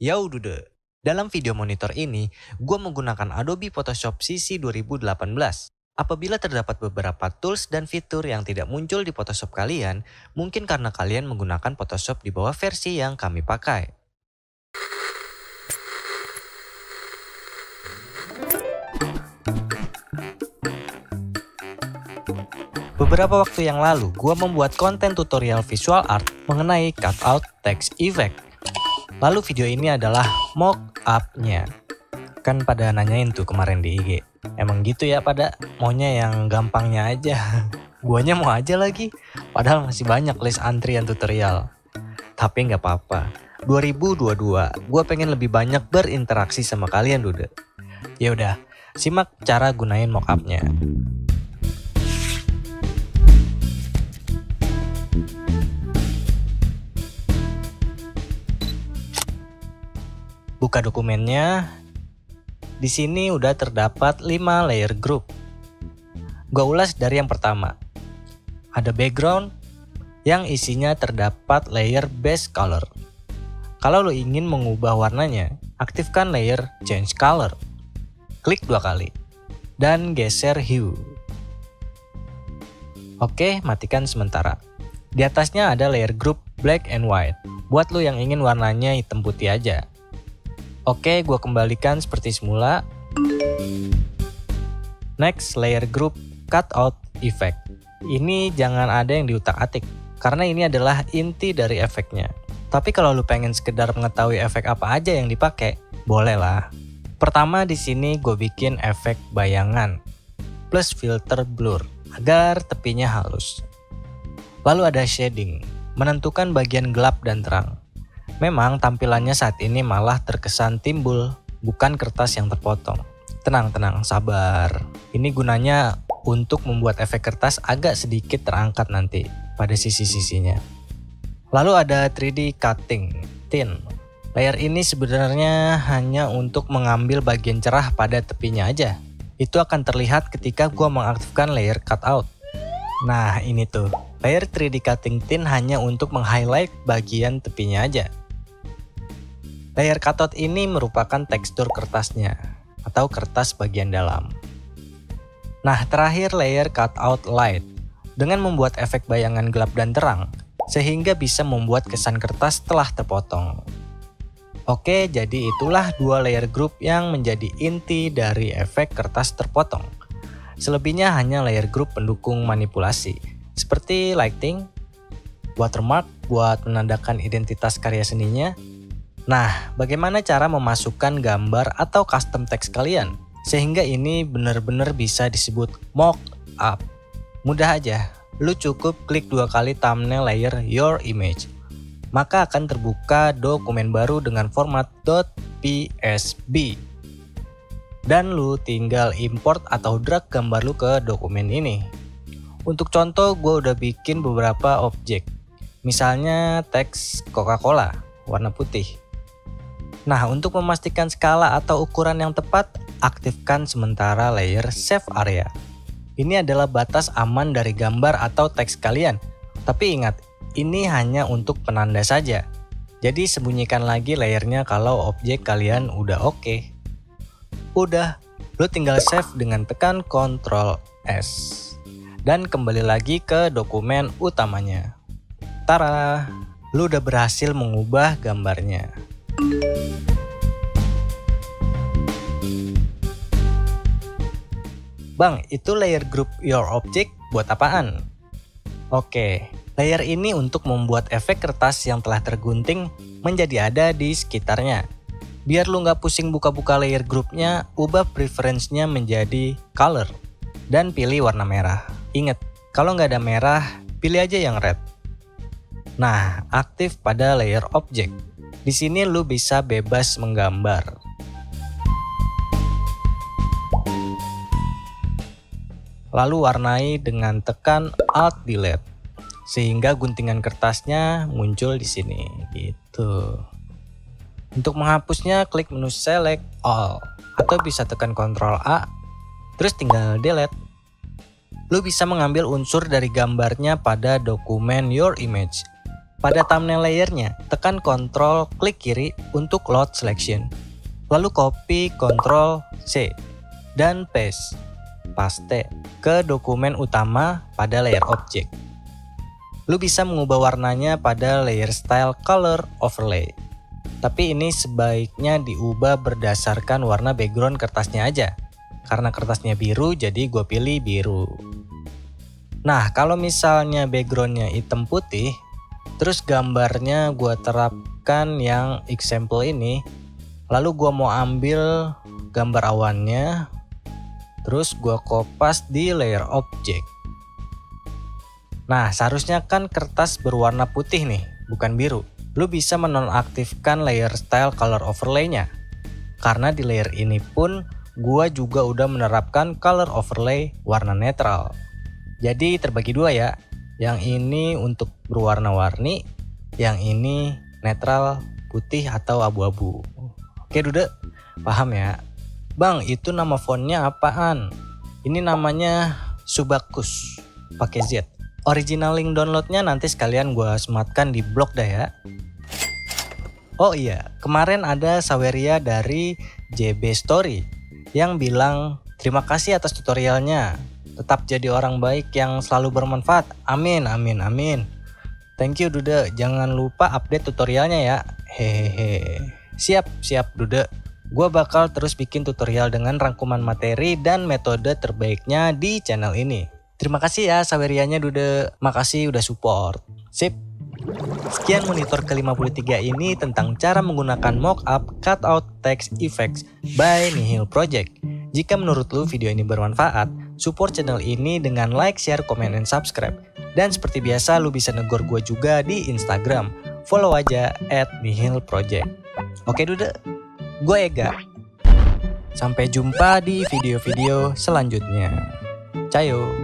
Dude, dalam video monitor ini, gue menggunakan Adobe Photoshop CC 2018. Apabila terdapat beberapa tools dan fitur yang tidak muncul di Photoshop kalian, mungkin karena kalian menggunakan Photoshop di bawah versi yang kami pakai. Beberapa waktu yang lalu, gue membuat konten tutorial visual art mengenai cutout text effect. Lalu video ini adalah mock up-nya. Kan pada nanyain tuh kemarin di IG. Emang gitu ya pada maunya yang gampangnya aja. Guanya mau aja lagi. Padahal masih banyak list antrian tutorial. Tapi nggak apa-apa. 2022, gue pengen lebih banyak berinteraksi sama kalian, Dude. Ya udah, simak cara gunain mockupnya. Buka dokumennya. Di sini udah terdapat 5 layer group. Gue ulas dari yang pertama. Ada background yang isinya terdapat layer base color. Kalau lo ingin mengubah warnanya, aktifkan layer change color. Klik dua kali. Dan geser hue. Oke, matikan sementara. Di atasnya ada layer group black and white. Buat lo yang ingin warnanya hitam putih aja. Oke, gue kembalikan seperti semula. Next, layer group cutout effect. Ini jangan ada yang diutak-atik, karena ini adalah inti dari efeknya. Tapi kalau lu pengen sekedar mengetahui efek apa aja yang dipakai, boleh lah. Pertama di sini gue bikin efek bayangan, plus filter blur, agar tepinya halus. Lalu ada shading, menentukan bagian gelap dan terang. Memang tampilannya saat ini malah terkesan timbul, bukan kertas yang terpotong. Tenang, tenang, sabar. Ini gunanya untuk membuat efek kertas agak sedikit terangkat nanti pada sisi-sisinya. Lalu ada 3D cutting, thin. Layer ini sebenarnya hanya untuk mengambil bagian cerah pada tepinya aja. Itu akan terlihat ketika gua mengaktifkan layer cutout. Nah ini tuh, layer 3D cutting thin hanya untuk meng-highlight bagian tepinya aja. Layer cutout ini merupakan tekstur kertasnya atau kertas bagian dalam. Nah, terakhir layer cutout light dengan membuat efek bayangan gelap dan terang sehingga bisa membuat kesan kertas telah terpotong. Oke, jadi itulah dua layer group yang menjadi inti dari efek kertas terpotong. Selebihnya hanya layer group pendukung manipulasi, seperti lighting, watermark buat menandakan identitas karya seninya, Nah, bagaimana cara memasukkan gambar atau custom text kalian? Sehingga ini benar-benar bisa disebut mock up. Mudah aja, lu cukup klik dua kali thumbnail layer your image. Maka akan terbuka dokumen baru dengan format .psb. Dan lu tinggal import atau drag gambar lu ke dokumen ini. Untuk contoh, gue udah bikin beberapa objek. Misalnya teks Coca-Cola warna putih Nah, untuk memastikan skala atau ukuran yang tepat, aktifkan sementara layer Save Area. Ini adalah batas aman dari gambar atau teks kalian. Tapi ingat, ini hanya untuk penanda saja. Jadi sembunyikan lagi layernya kalau objek kalian udah oke. Okay. Udah, lu tinggal save dengan tekan Ctrl S. Dan kembali lagi ke dokumen utamanya. Tara, lu udah berhasil mengubah gambarnya. Bang, itu layer group your object buat apaan? Oke, layer ini untuk membuat efek kertas yang telah tergunting menjadi ada di sekitarnya. Biar lu nggak pusing buka-buka layer groupnya, ubah preference-nya menjadi color. Dan pilih warna merah. Ingat, kalau nggak ada merah, pilih aja yang red. Nah, aktif pada layer object. Di sini lu bisa bebas menggambar. Lalu warnai dengan tekan Alt Delete sehingga guntingan kertasnya muncul di sini gitu. Untuk menghapusnya klik menu Select All atau bisa tekan Ctrl A terus tinggal delete. Lu bisa mengambil unsur dari gambarnya pada dokumen Your Image Pada thumbnail layernya, tekan Ctrl klik kiri untuk load selection. Lalu copy Ctrl C dan paste paste ke dokumen utama pada layer objek. Lu bisa mengubah warnanya pada layer style color overlay. Tapi ini sebaiknya diubah berdasarkan warna background kertasnya aja. Karena kertasnya biru jadi gue pilih biru. Nah kalau misalnya backgroundnya hitam putih, terus gambarnya gue terapkan yang example ini. Lalu gue mau ambil gambar awannya. Terus gue kopas di layer objek nah seharusnya kan kertas berwarna putih nih bukan biru. Lu bisa menonaktifkan layer style color overlay-nya. Karena di layer ini pun gue juga udah menerapkan color overlay warna netral. Jadi terbagi dua ya yang ini untuk berwarna-warni, yang ini netral, putih atau abu-abu. Oke Dude, paham ya? Bang, itu nama fontnya apaan? Ini namanya Subakus, pakai Z. Original link downloadnya nanti sekalian gue sematkan di blog dah ya. Oh iya, kemarin ada Saweria dari JB Story yang bilang terima kasih atas tutorialnya tetap jadi orang baik yang selalu bermanfaat. Amin, amin, amin. Thank you Dude, jangan lupa update tutorialnya ya. Hehehe. Siap, siap Dude. Gue bakal terus bikin tutorial dengan rangkuman materi dan metode terbaiknya di channel ini. Terima kasih ya sawerianya Dude. Makasih udah support. Sip. Sekian monitor ke-53 ini tentang cara menggunakan mockup cutout text effects by Nihil Project. Jika menurut lu video ini bermanfaat, support channel ini dengan like, share, komen, dan subscribe. Dan seperti biasa, lu bisa negor gue juga di Instagram. Follow aja at Nihil Project. Oke dude, gue Ega. Sampai jumpa di video-video selanjutnya. Cayo!